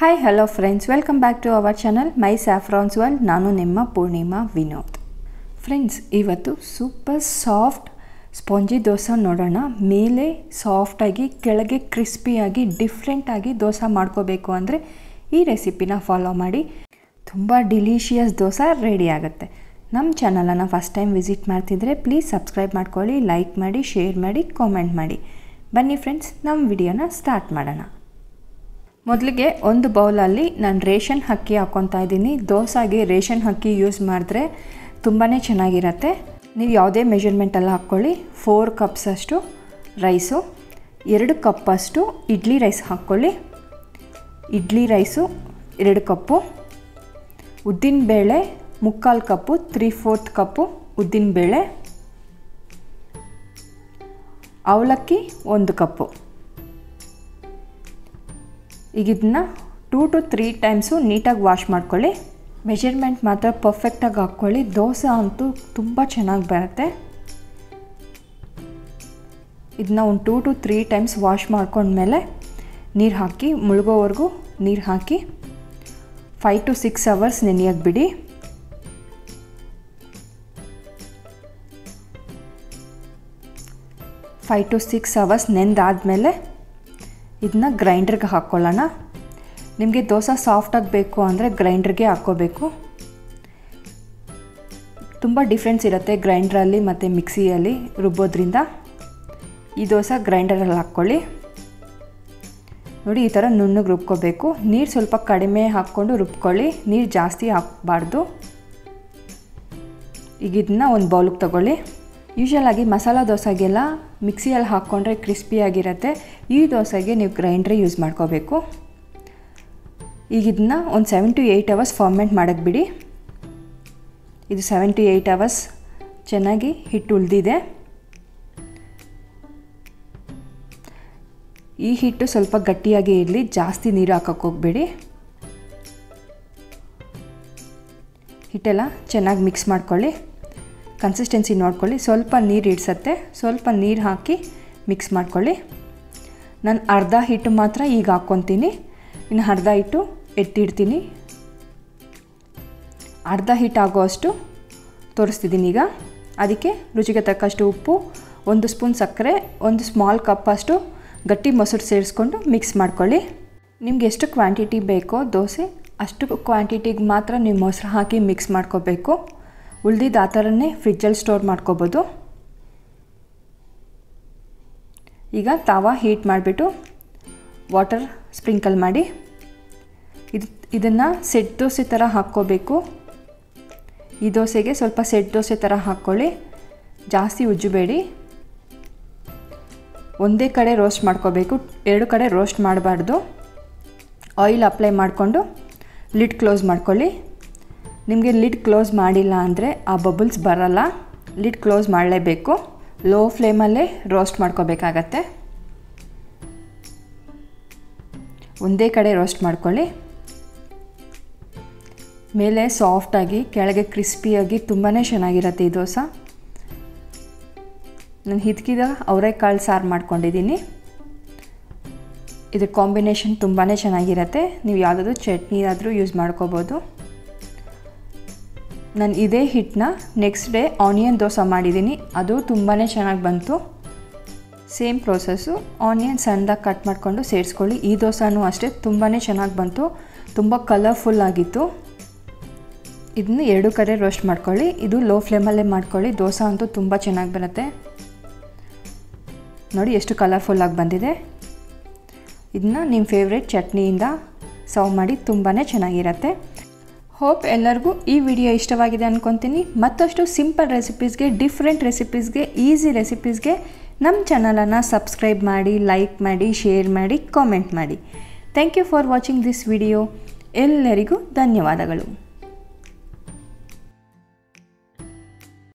Hi hello friends welcome back to our channel My Saffrons World ನಾನು ನಿಮ್ಮ Poornima Vinod. Friends ಇವತ್ತು super soft spongy dosa ನೋಡೋಣ. ಮೇಲೆ ಸಾಫ್ಟಾಗಿ ಕೆಳಗೆ ಕ್ರಿಸ್ಪಿಯಾಗಿ ಡಿಫ್ರೆಂಟಾಗಿ ದೋಸೆ ಮಾಡ್ಕೋಬೇಕು ಅಂದರೆ ಈ ರೆಸಿಪಿನ ಫಾಲೋ ಮಾಡಿ. ತುಂಬ ಡಿಲೀಷಿಯಸ್ ದೋಸೆ ರೆಡಿ ಆಗುತ್ತೆ. ನಮ್ಮ ಚಾನಲನ್ನು ಫಸ್ಟ್ ಟೈಮ್ ವಿಸಿಟ್ ಮಾಡ್ತಿದ್ರೆ ಪ್ಲೀಸ್ ಸಬ್ಸ್ಕ್ರೈಬ್ ಮಾಡ್ಕೊಳ್ಳಿ ಲೈಕ್ ಮಾಡಿ ಶೇರ್ ಮಾಡಿ ಕಾಮೆಂಟ್ ಮಾಡಿ. ಬನ್ನಿ ಫ್ರೆಂಡ್ಸ್ ನಮ್ಮ ವಿಡಿಯೋನ ಸ್ಟಾರ್ಟ್ ಮಾಡೋಣ. ಮೊದಲಿಗೆ ಒಂದು ಬೌಲಲ್ಲಿ ನಾನು ರೇಷನ್ ಅಕ್ಕಿ ಹಾಕ್ಕೊತಾ ಇದ್ದೀನಿ. ದೋಸಾಗೆ ರೇಷನ್ ಅಕ್ಕಿ ಯೂಸ್ ಮಾಡಿದ್ರೆ ತುಂಬಾ ಚೆನ್ನಾಗಿರತ್ತೆ. ನೀವು ಯಾವುದೇ ಮೆಷರ್ಮೆಂಟಲ್ಲಿ ಹಾಕ್ಕೊಳ್ಳಿ ಫೋರ್ ಕಪ್ಸಷ್ಟು ರೈಸು ಎರಡು ಕಪ್ಪಷ್ಟು ಇಡ್ಲಿ ರೈಸ್ ಹಾಕ್ಕೊಳ್ಳಿ ಇಡ್ಲಿ ರೈಸು ಎರಡು ಕಪ್ಪು ಉದ್ದಿನಬೇಳೆ ಮುಕ್ಕಾಲು ಕಪ್ಪು ತ್ರೀ ಫೋರ್ತ್ ಕಪ್ಪು ಉದ್ದಿನಬೇಳೆ ಅವಲಕ್ಕಿ ಒಂದು ಕಪ್ಪು ಈಗ ಇದನ್ನ ಟೂ ಟು ತ್ರೀ ಟೈಮ್ಸು ನೀಟಾಗಿ ವಾಶ್ ಮಾಡ್ಕೊಳ್ಳಿ. ಮೆಷರ್ಮೆಂಟ್ ಮಾತ್ರ ಪರ್ಫೆಕ್ಟಾಗಿ ಹಾಕ್ಕೊಳ್ಳಿ. ದೋಸೆ ಅಂತೂ ತುಂಬ ಚೆನ್ನಾಗಿ ಬರುತ್ತೆ. ಇದನ್ನ ಒಂದು two to three times wash ಮಾಡ್ಕೊಂಡ್ಮೇಲೆ ನೀರು ಹಾಕಿ, ಮುಳುಗೋವರೆಗೂ ನೀರು ಹಾಕಿ ಫೈವ್ ಟು ಸಿಕ್ಸ್ ಅವರ್ಸ್ ನೆನೆಯೋಕ್ಕೆ ಬಿಡಿ. ಫೈವ್ ಟು ಸಿಕ್ಸ್ ಅವರ್ಸ್ ನೆಂದಾದಮೇಲೆ ಇದನ್ನ ಗ್ರೈಂಡರ್ಗೆ ಹಾಕ್ಕೊಳ್ಳೋಣ ನಿಮಗೆ ದೋಸೆ ಸಾಫ್ಟಾಗಿ ಬೇಕು ಅಂದರೆ ಗ್ರೈಂಡರ್ಗೆ ಹಾಕ್ಕೋಬೇಕು. ತುಂಬ ಡಿಫ್ರೆನ್ಸ್ ಇರುತ್ತೆ ಗ್ರೈಂಡ್ರಲ್ಲಿ ಮತ್ತು ಮಿಕ್ಸಿಯಲ್ಲಿ ರುಬ್ಬೋದ್ರಿಂದ. ಈ ದೋಸೆ ಗ್ರೈಂಡರಲ್ಲಿ ಹಾಕ್ಕೊಳ್ಳಿ. ನೋಡಿ ಈ ಥರ ನುಣ್ಣಗೆ ರುಬ್ಕೋಬೇಕು. ನೀರು ಸ್ವಲ್ಪ ಕಡಿಮೆ ಹಾಕ್ಕೊಂಡು ರುಬ್ಕೊಳ್ಳಿ. ನೀರು ಜಾಸ್ತಿ ಹಾಕಬಾರ್ದು. ಈಗ ಇದನ್ನ ಒಂದು ಬೌಲಿಗೆ ತಗೊಳ್ಳಿ. ಯೂಶಲಾಗಿ ಮಸಾಲ ದೋಸೆಗೆಲ್ಲ ಮಿಕ್ಸಿಯಲ್ಲಿ ಹಾಕ್ಕೊಂಡ್ರೆ ಕ್ರಿಸ್ಪಿಯಾಗಿರುತ್ತೆ ಈ ದೋಸೆಗೆ ನೀವು ಗ್ರೈಂಡ್ರೇ ಯೂಸ್ ಮಾಡ್ಕೋಬೇಕು. ಈಗ ಇದನ್ನ ಒಂದು seven to eight hours ferment ಮಾಡೋಕ್ಕೆ ಬಿಡಿ. ಇದು ಸೆವೆನ್ ಟು ಏಯ್ಟ್ ಅವರ್ಸ್ ಚೆನ್ನಾಗಿ ಹಿಟ್ಟು ಉಳಿದಿದೆ. ಈ ಹಿಟ್ಟು ಸ್ವಲ್ಪ ಗಟ್ಟಿಯಾಗಿ ಇರಲಿ, ಜಾಸ್ತಿ ನೀರು ಹಾಕೋಕ್ಕೆ ಹೋಗಬೇಡಿ. ಹಿಟ್ಟೆಲ್ಲ ಚೆನ್ನಾಗಿ ಮಿಕ್ಸ್ ಮಾಡ್ಕೊಳ್ಳಿ. ಕನ್ಸಿಸ್ಟೆನ್ಸಿ ನೋಡ್ಕೊಳ್ಳಿ. ಸ್ವಲ್ಪ ನೀರು ಇಡ್ಸತ್ತೆ. ಸ್ವಲ್ಪ ನೀರು ಹಾಕಿ ಮಿಕ್ಸ್ ಮಾಡ್ಕೊಳ್ಳಿ. ನಾನು ಅರ್ಧ ಹಿಟ್ಟು ಮಾತ್ರ ಈಗ ಹಾಕ್ಕೊತೀನಿ. ಇನ್ನು ಅರ್ಧ ಹಿಟ್ಟು ಎತ್ತಿಡ್ತೀನಿ. ಅರ್ಧ ಹಿಟ್ಟು ಆಗೋ ಅಷ್ಟು ತೋರಿಸ್ತಿದ್ದೀನಿ ಈಗ. ಅದಕ್ಕೆ ರುಚಿಗೆ ತಕ್ಕಷ್ಟು ಉಪ್ಪು, ಒಂದು ಸ್ಪೂನ್ ಸಕ್ಕರೆ, ಒಂದು ಸ್ಮಾಲ್ ಕಪ್ ಅಷ್ಟು ಗಟ್ಟಿ ಮೊಸರು ಸೇರಿಸ್ಕೊಂಡು ಮಿಕ್ಸ್ ಮಾಡ್ಕೊಳ್ಳಿ. ನಿಮ್ಗೆ ಎಷ್ಟು ಕ್ವಾಂಟಿಟಿ ಬೇಕೋ ದೋಸೆ, ಅಷ್ಟು ಕ್ವಾಂಟಿಟಿಗೆ ಮಾತ್ರ ನೀವು ಮೊಸರು ಹಾಕಿ ಮಿಕ್ಸ್ ಮಾಡ್ಕೋಬೇಕು. ಉಳ್ದಿದ್ದು ಆ ಥರನೇ ಫ್ರಿಜ್ಜಲ್ಲಿ ಸ್ಟೋರ್ ಮಾಡ್ಕೋಬೋದು. ಈಗ ತಾವ ಹೀಟ್ ಮಾಡಿಬಿಟ್ಟು ವಾಟರ್ ಸ್ಪ್ರಿಂಕಲ್ ಮಾಡಿ. ಇದು, ಇದನ್ನು ಸೆಟ್ ದೋಸೆ ಥರ ಹಾಕ್ಕೋಬೇಕು. ಈ ದೋಸೆಗೆ ಸ್ವಲ್ಪ ಸೆಟ್ ದೋಸೆ ಥರ ಹಾಕ್ಕೊಳ್ಳಿ. ಜಾಸ್ತಿ ಉಜ್ಜಬೇಡಿ. ಒಂದೇ ಕಡೆ ರೋಸ್ಟ್ ಮಾಡ್ಕೋಬೇಕು. ಎರಡು ಕಡೆ ರೋಸ್ಟ್ ಮಾಡಬಾರ್ದು. ಆಯಿಲ್ ಅಪ್ಲೈ ಮಾಡಿಕೊಂಡು ಲಿಡ್ ಕ್ಲೋಸ್ ಮಾಡ್ಕೊಳ್ಳಿ. ನಿಮಗೆ ಲಿಡ್ ಕ್ಲೋಸ್ ಮಾಡಿಲ್ಲ ಅಂದರೆ ಆ ಬಬಲ್ಸ್ ಬರಲ್ಲ. ಲಿಡ್ ಕ್ಲೋಸ್ ಮಾಡಲೇಬೇಕು. ಲೋ ಫ್ಲೇಮಲ್ಲೇ ರೋಸ್ಟ್ ಮಾಡ್ಕೋಬೇಕಾಗತ್ತೆ. ಒಂದೇ ಕಡೆ ರೋಸ್ಟ್ ಮಾಡ್ಕೊಳ್ಳಿ. ಮೇಲೆ ಸಾಫ್ಟಾಗಿ ಕೆಳಗೆ ಕ್ರಿಸ್ಪಿಯಾಗಿ ತುಂಬಾ ಚೆನ್ನಾಗಿರುತ್ತೆ ಈ ದೋಸೆ. ನಾನು ಹಿದ್ಕಿದ ಅವರೆಕಾಳು ಸಾರು ಮಾಡ್ಕೊಂಡಿದ್ದೀನಿ ಇದ್ರ ಕಾಂಬಿನೇಷನ್ ತುಂಬಾ ಚೆನ್ನಾಗಿರುತ್ತೆ. ನೀವು ಯಾವುದಾದ್ರೂ ಚಟ್ನಿ ಆದರೂ ಯೂಸ್ ಮಾಡ್ಕೋಬೋದು. ನಾನು ಇದೇ ಹಿಟ್ಟನ್ನ ನೆಕ್ಸ್ಟ್ ಡೇ ಆನಿಯನ್ ದೋಸೆ ಮಾಡಿದ್ದೀನಿ. ಅದು ತುಂಬಾ ಚೆನ್ನಾಗಿ ಬಂತು. ಸೇಮ್ ಪ್ರೋಸೆಸ್ಸು ಆನಿಯನ್ ಸಣ್ಣದಾಗಿ ಕಟ್ ಮಾಡಿಕೊಂಡು ಸೇರಿಸ್ಕೊಳ್ಳಿ. ಈ ದೋಸೆನೂ ಅಷ್ಟೇ ತುಂಬಾ ಚೆನ್ನಾಗಿ ಬಂತು. ತುಂಬ ಕಲರ್ಫುಲ್ ಆಗಿತ್ತು. ಇದನ್ನು ಎರಡು ಕಡೆ ರೋಸ್ಟ್ ಮಾಡ್ಕೊಳ್ಳಿ. ಇದು ಲೋ ಫ್ಲೇಮಲ್ಲೇ ಮಾಡ್ಕೊಳ್ಳಿ. ದೋಸೆ ಅಂತೂ ತುಂಬ ಚೆನ್ನಾಗಿ ಬರುತ್ತೆ. ನೋಡಿ ಎಷ್ಟು ಕಲರ್ಫುಲ್ಲಾಗಿ ಬಂದಿದೆ. ಇದನ್ನ ನಿಮ್ಮ ಫೇವ್ರೇಟ್ ಚಟ್ನಿಯಿಂದ ಸರ್ವ್ ಮಾಡಿ ತುಂಬಾ ಚೆನ್ನಾಗಿರುತ್ತೆ. ಹೋಪ್ ಎಲ್ಲರಿಗೂ ಈ ವಿಡಿಯೋ ಇಷ್ಟವಾಗಿದೆ ಅಂದ್ಕೊತೀನಿ ಮತ್ತಷ್ಟು ಸಿಂಪಲ್ ರೆಸಿಪೀಸ್ಗೆ ಡಿಫ್ರೆಂಟ್ ರೆಸಿಪೀಸ್ಗೆ ಈಸಿ ರೆಸಿಪೀಸ್ಗೆ ನಮ್ಮ ಚಾನಲನ್ನು ಸಬ್ಸ್ಕ್ರೈಬ್ ಮಾಡಿ ಲೈಕ್ ಮಾಡಿ ಶೇರ್ ಮಾಡಿ ಕಾಮೆಂಟ್ ಮಾಡಿ. Thank you for watching this video ಎಲ್ಲರಿಗೂ ಧನ್ಯವಾದಗಳು.